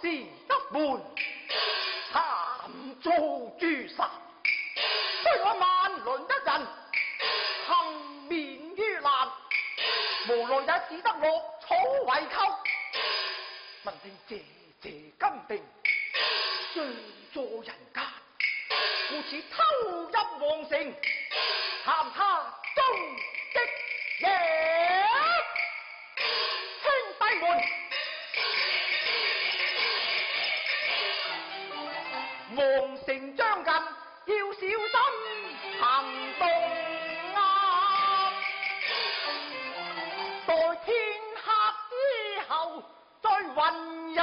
是得门，惨遭诛杀，虽我万伦一人，幸免于难，无奈也只得落草为寇。闻听谢谢金兵，上助人家，故此偷入皇城，探他终的夜。兄弟们，天黑之后，再混入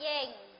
Ying.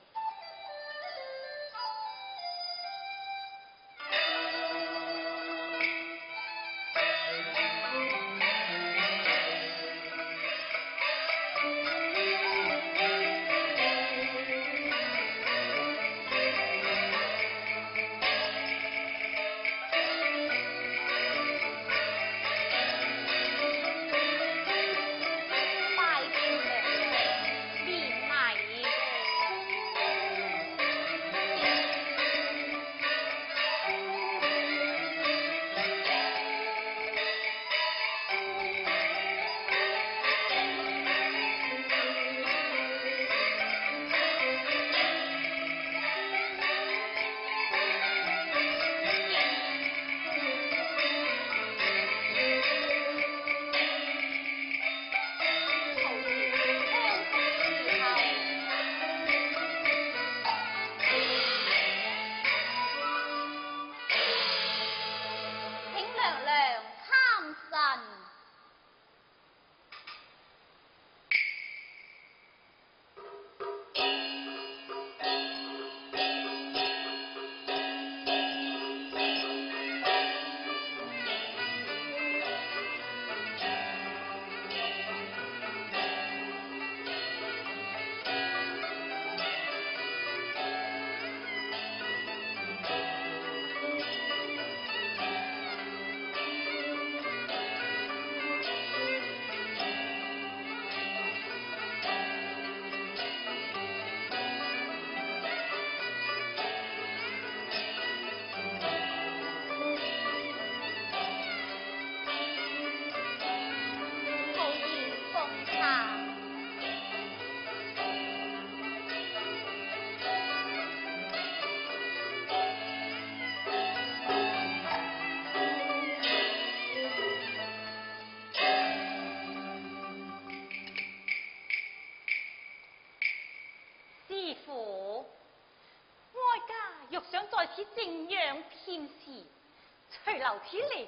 除留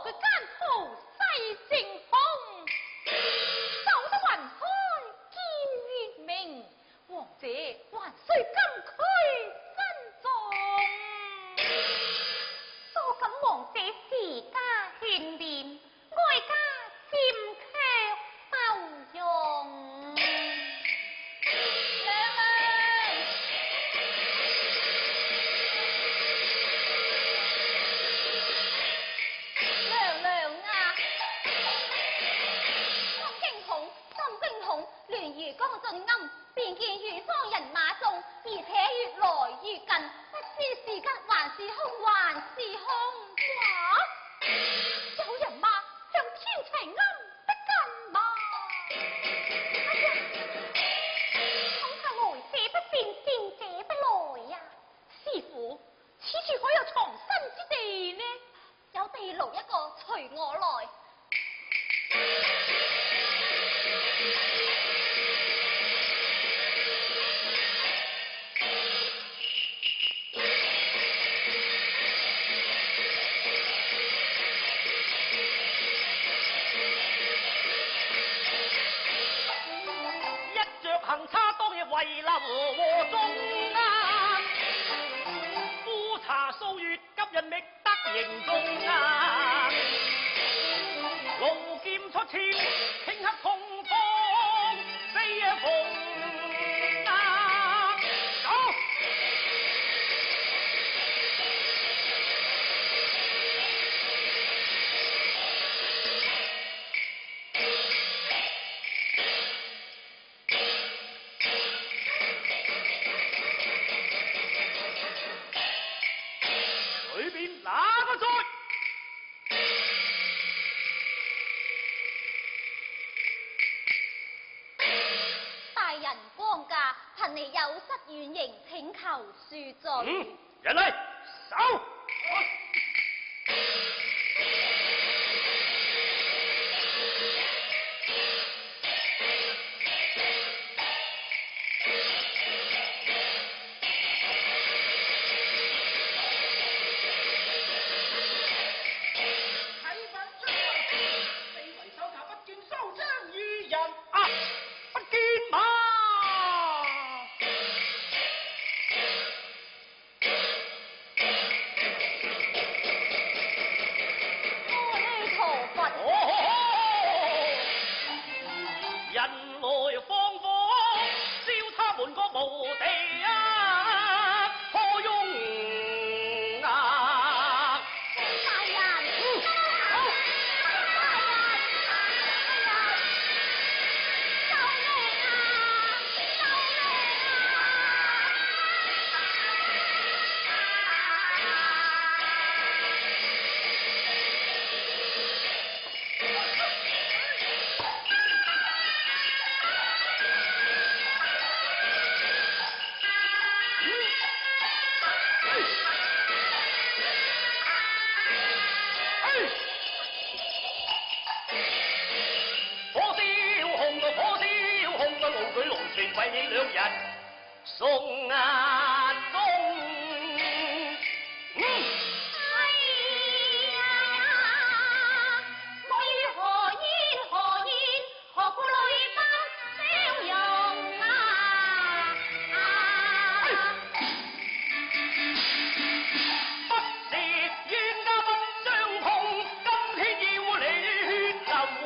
茶数月，是吉还是凶还是凶行差当日为立和中间夫查数月今日觅得营中山龙剑出鞘顷刻你有失远迎，请求恕罪。嗯，人嚟，走。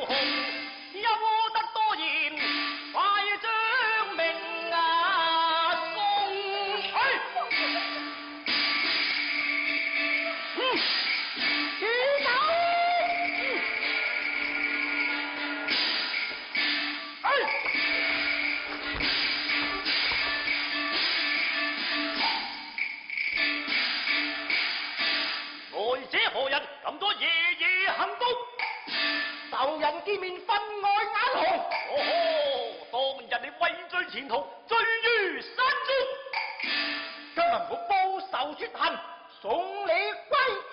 home. 送你归。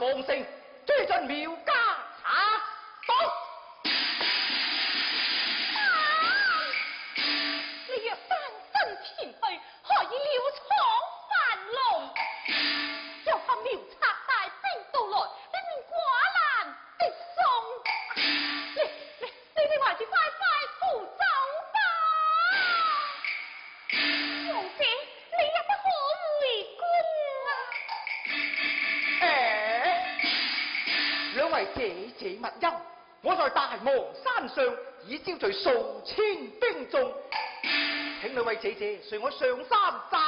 王城追进庙姐姐勿忧，我在大王山上已招聚数千兵众，请你为姐姐随我上山吧。